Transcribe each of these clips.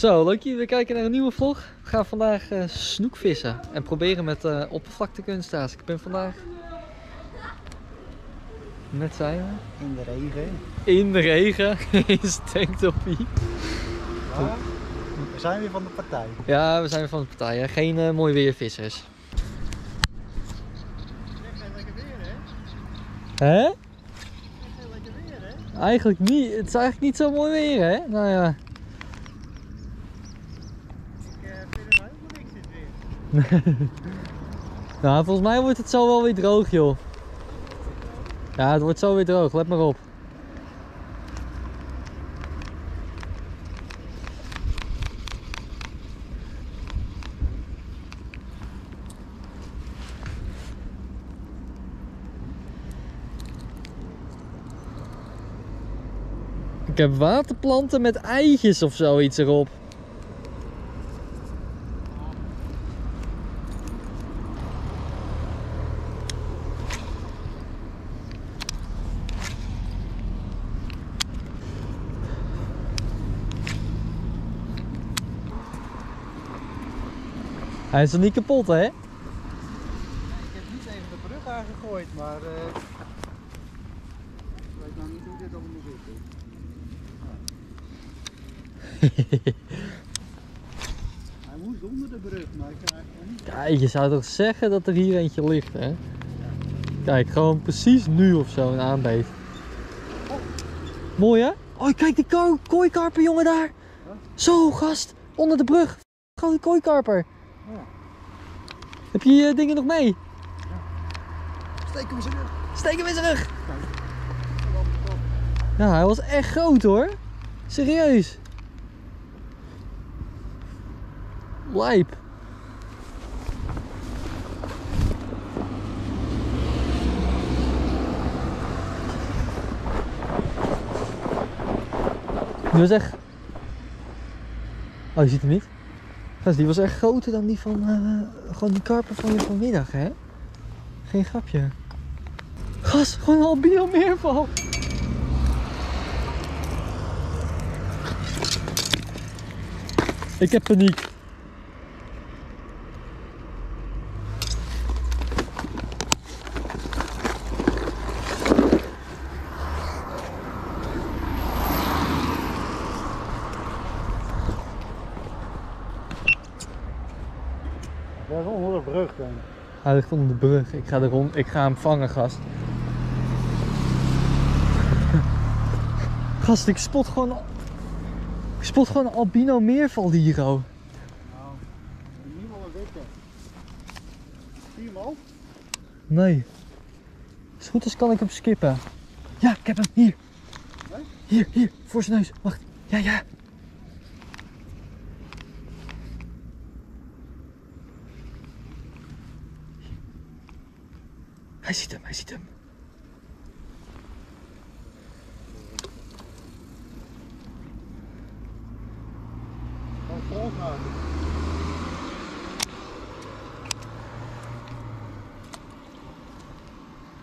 Zo, leuk jullie weer kijken naar een nieuwe vlog. We gaan vandaag eh, snoekvissen en proberen met eh oppervlaktekunsta's. Ik ben vandaag met zijn we In de regen. in de regen in Steentoppie. Ja, we zijn weer van de partij. Ja, we zijn van de partij, hè. geen eh, mooi weervissers. lekker weer, hè? Hè? lekker weer, hè? Eigenlijk niet. Het is eigenlijk niet zo mooi weer, hè? Nou ja. Ik uh, vind het helemaal niks dit weer. Nou, volgens mij wordt het zo wel weer droog, joh. Ja, het wordt zo weer droog. Let maar op. Ik heb waterplanten met eitjes of zoiets erop. Hij is er niet kapot, hè? Ik heb niet even de brug aangegooid, maar eh ik weet nou niet hoe dit allemaal zit. Hij moest onder de brug, maar ik hem niet. Kijk, je zou toch zeggen dat er hier eentje ligt, hè? Kijk, gewoon precies nu of zo een aanbeet. Mooi, hè? Oh, kijk die ko kooikarper, jongen, daar. Zo, gast. Onder de brug. Gewoon die kooikarper. Ja. Heb je je dingen nog mee? Steek hem in de Steek hem in zijn rug. rug. Ja, hij was echt groot, hoor. Serieus. Lijp. Die was echt... Oh, je ziet hem niet? Die was echt groter dan die van... eh, gewoon die karper van je vanmiddag, hè? Geen grapje. Gast, gewoon een albino meerval. Ik heb paniek. Dat is onder de brug dan. Hij ligt onder de brug. Ik ga, er rond, ik ga hem vangen, gast. Gast, ik spot gewoon... Ik spot gewoon een albino meerval hier, oh. Nou, wel een witte. Zie je hem al? Nee. Is goed als kan ik hem skippen. Ja, ik heb hem. Hier. Hier, hier. Voor zijn neus. Wacht. Ja, ja. Hij ziet hem, hij ziet hem.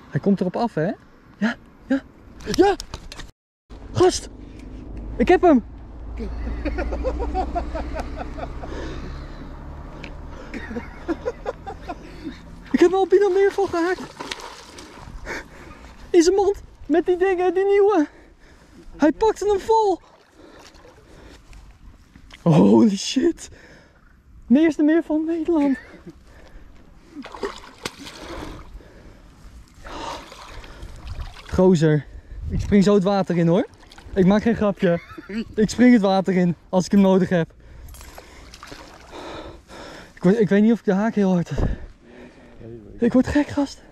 Hij komt erop af, hè? Ja, ja. Ja! Gast! Ik heb hem! Ik heb al bijna meer van gehaakt. In zijn mond. Met die dingen, die nieuwe. Hij pakte hem vol. Holy shit. De eerste meer van Nederland. Gozer. Ik spring zo het water in hoor. Ik maak geen grapje. Ik spring het water in als ik hem nodig heb. Ik, ik weet niet of ik de haak heel hard. Ik word gek gast.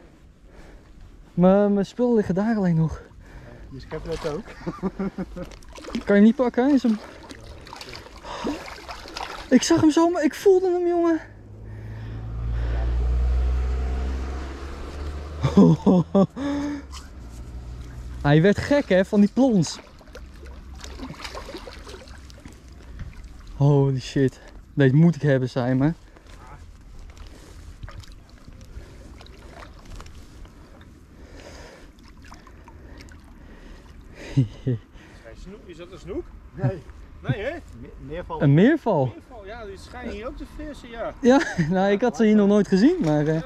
Mijn spullen liggen daar alleen nog. Je schept dat ook. Kan je niet pakken? Is hem... Ik zag hem zo, maar ik voelde hem jongen. Hij werd gek hè, van die plons. Holy shit. Deze moet ik hebben, Simon. Is dat een snoek? Nee. Nee hè? Meerval. Een meerval. Meerval, ja, die schijnen hier ook te vissen, ja. Ja, nou ik had ze hier nog nooit gezien, maar eh, schijnt,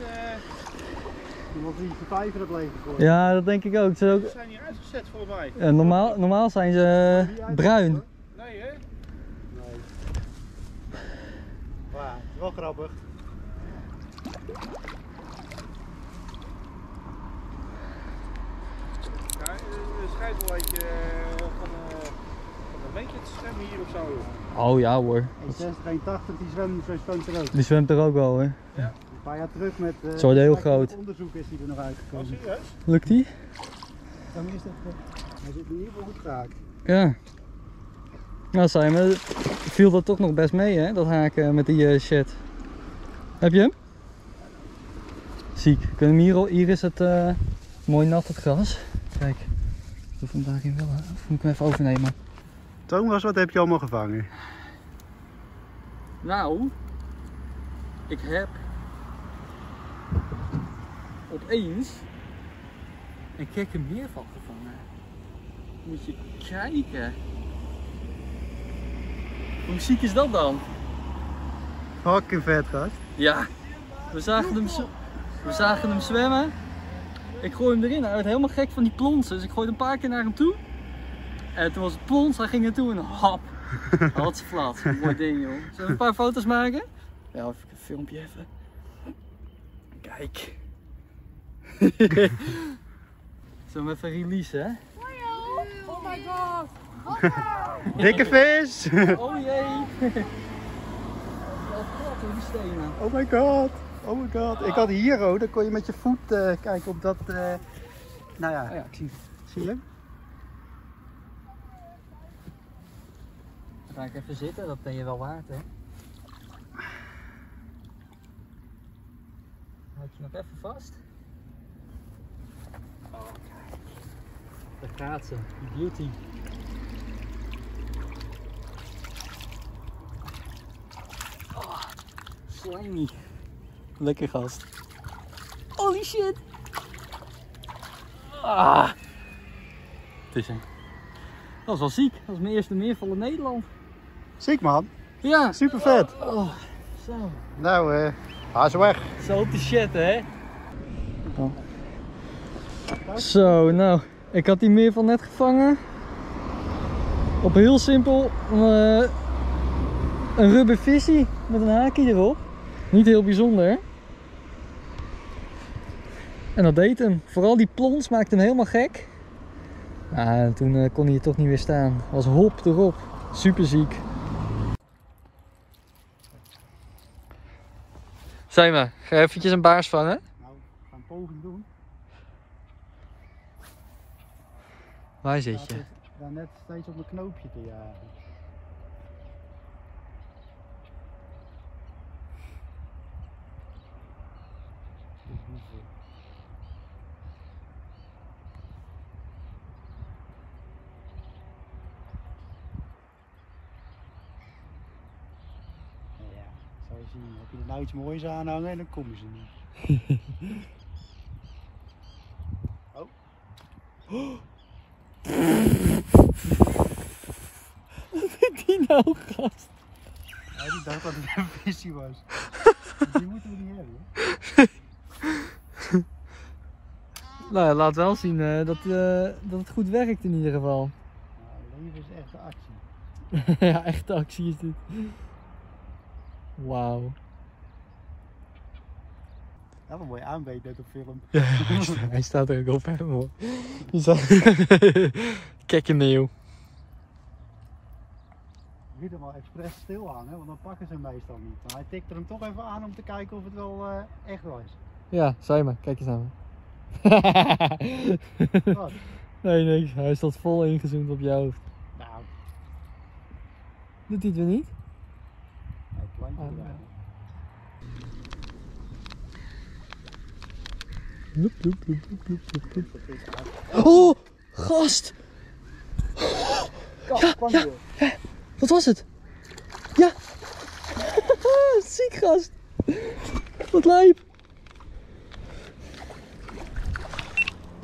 eh, Iemand die vervijver het leven ja, dat denk ik ook. Ze ook zijn hier uitgezet volgens mij. eh, normaal, normaal zijn ze eh, bruin. Nee hè? Nee. Maar ja, het is wel grappig. Ja, eh, schijnt wel eentje eh, van, eh, van een meentje te zwemmen hier of zo. joh. Oh ja hoor, 1,60, die zwemt, zo zwemt er ook. die zwemt er ook wel hoor. Een paar jaar terug met eh, Zo heel groot. onderzoek is hij er nog Oh, uitgekomen. serieus? Lukt die? Dan is dat, eh, hij zit in ieder geval goed raak. Ja. Nou Simon, viel dat toch nog best mee hè, dat haken met die eh, shit. Heb je hem? Ziek. Kunnen we hier, al- hier is het eh, mooi nat het gras. Kijk, hem daarin wel. Of moet ik hem even overnemen? Thomas, wat heb je allemaal gevangen? Nou, ik heb opeens een gekke meerval gevangen. Moet je kijken. Hoe ziek is dat dan? Fucking vet, gast. Ja, we zagen hem, we zagen hem zwemmen. Ik gooi hem erin. Hij werd helemaal gek van die plons. Dus ik gooide een paar keer naar hem toe. En toen was het plons, hij ging er toe en hap. Had ze flat. Mooi ding joh. Zullen we een paar foto's maken? Ja, even een filmpje even. Kijk. Zullen we hem even releasen hè? Oh my god! Dikke vis! Oh jee. Hoor, die stenen. Oh my god. Oh my god. Ik had hier, oh, dan kon je met je voet eh, kijken op dat. eh, nou ja, Oh ja, ik zie. zie je? hem? Dan ga ik even zitten, dat ben je wel waard hè. Houd je nog even vast. Oh, kijk. Daar gaat ze, die beauty. Oh, slimy. Lekker gast. Holy shit. Ah. Het is hem. Dat was wel ziek. Dat was mijn eerste meerval in Nederland. Ziek man. Ja. Super vet. Oh, zo. Nou, eh, hij is weg. Zo op de shit, hè? Zo, nou, ik had die meerval net gevangen. Op heel simpel eh, een rubber visie met een haakje erop. Niet heel bijzonder. En dat deed hem. Vooral die plons maakte hem helemaal gek. En toen eh, kon hij er toch niet weer staan. Was hop erop. Super ziek. Zijn we. Ga eventjes een baars vangen. Nou, we gaan een poging doen. Waar zit je? daar net steeds op mijn knoopje te jagen. Zo. Nou Ja, zou je zien. Heb je er nou iets moois aan hangen en dan komen ze niet. oh. Die nou gast. Ja, die dacht dat het een visie was. Die moeten we niet hebben. hoor. Nou, ja, laat wel zien eh, dat, eh, dat het goed werkt in ieder geval. Nou, leven is echt een actie. ja, echte actie is dit. Wauw. Dat een mooi aanbeet net op film. Ja, hij sta- hij staat er ook op hem hoor. Kijk een moet hem wel expres stil hangen, want dan pakken ze hem meestal niet. Maar hij tikte hem toch even aan om te kijken of het wel eh, echt was. Ja, Simon, kijk eens naar me. Wat? nee, niks. Hij staat vol ingezoomd op je hoofd. Nou, Doet hij het weer niet? het plantje Oh, erbij. Loep. Dat is uit. Oh, gast! Pan ja. weer. Wat was het? Ja! Ziek gast! Wat lijp!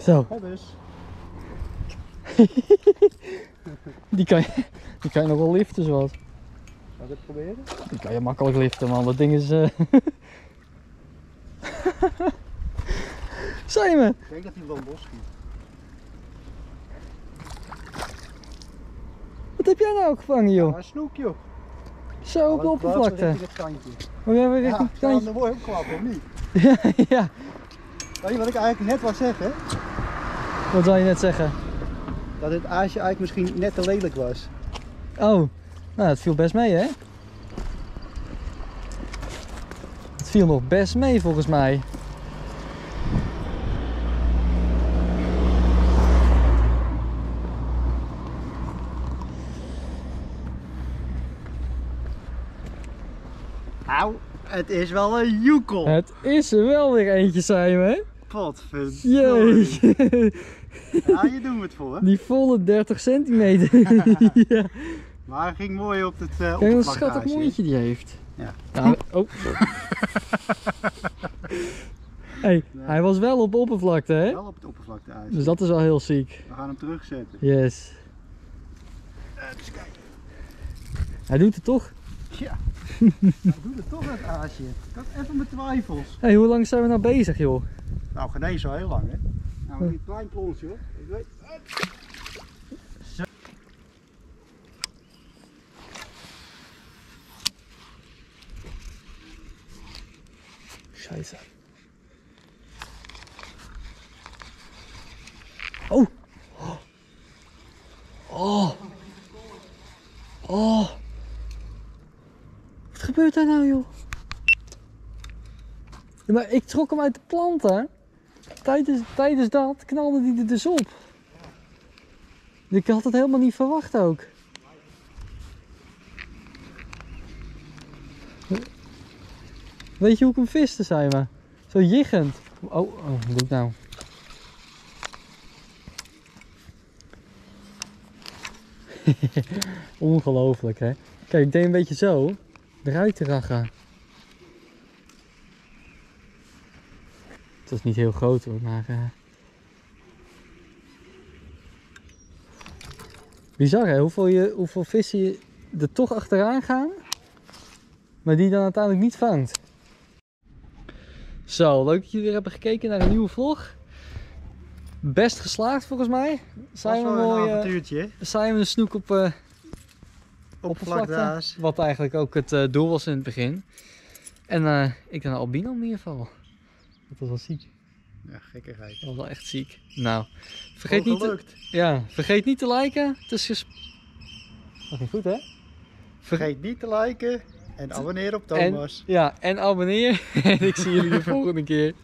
Zo, dus. die kan je, Die kan je nog wel liften zoals. Zal ik het proberen? Die kan je makkelijk liften man, dat ding is... eh Simon, Ik denk dat hij wel los schiet. wat heb jij nou ook gevangen joh? Ja, een snoek joh. Zo op de oppervlakte. richting het kantje. Oh, weer Ja, richting het ja, kantje. dan word je ook klappen, of niet? ja, Weet je wat ik eigenlijk net wou zeggen? Wat zou je net zeggen? Dat het aasje eigenlijk misschien net te lelijk was. Oh, nou het viel best mee hè? Het viel nog best mee volgens mij. Nou, het is wel een joekel. Het is er wel weer eentje Simon hè? Potverdorie. Jeetje. Ja, je doet het voor. Die volle 30 centimeter. ja. Maar hij ging mooi op het uh, Kijk wat een schattig mondje die heeft. Ja. oh. hey, hij was wel op oppervlakte hè? Wel op het oppervlakte ijs. Dus dat is wel heel ziek. We gaan hem terugzetten. Yes. Even kijken. Hij doet het toch? Ja. Hij doet het toch het aasje. Ik had even mijn twijfels. hey, hoe lang zijn we nou bezig joh? Nou, geen eens zo heel lang hè. Nou, een klein plonsje hoor. Ik weet. Scheiße. Oh. Oh. Oh. Wat gebeurt daar nou, joh? Ja, maar ik trok hem uit de planten. Tijdens, tijdens dat knalde hij er dus op. Ik had het helemaal niet verwacht ook. Weet je hoe ik hem viste, zei me? Zo jiggend. Oh, oh wat doe ik nou? Ongelooflijk, hè? Kijk, ik deed een beetje zo. Eruit te rachen. Het was niet heel groot hoor, maar... eh Bizar hè, hoeveel, je, hoeveel vissen je er toch achteraan gaan, maar die dan uiteindelijk niet vangt. Zo, leuk dat jullie weer hebben gekeken naar een nieuwe vlog. Best geslaagd volgens mij. Zijn we wel mooi, een eh, avontuurtje. zijn we een snoek op eh Oppervlakte. Wat eigenlijk ook het doel was in het begin. En ik dan albino in ieder geval. Dat was wel ziek. Ja, gekkigheid. Dat was wel echt ziek. Nou, vergeet, niet te, ja, vergeet niet te liken. Het is ges... Dat ging goed hè? Vergeet niet te liken en abonneren op En, Thomas. ja, en abonneer. en ik zie jullie de volgende keer.